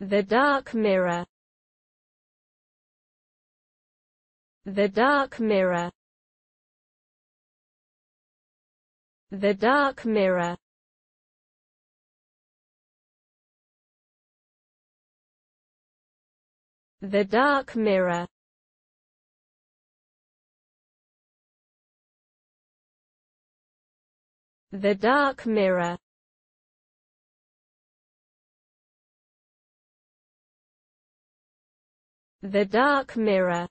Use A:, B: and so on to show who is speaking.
A: The Dark Mirror. The Dark Mirror. The Dark Mirror. The Dark Mirror. The Dark Mirror The Dark Mirror